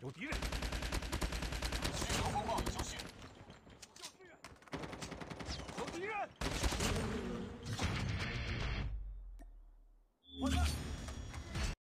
有敌人。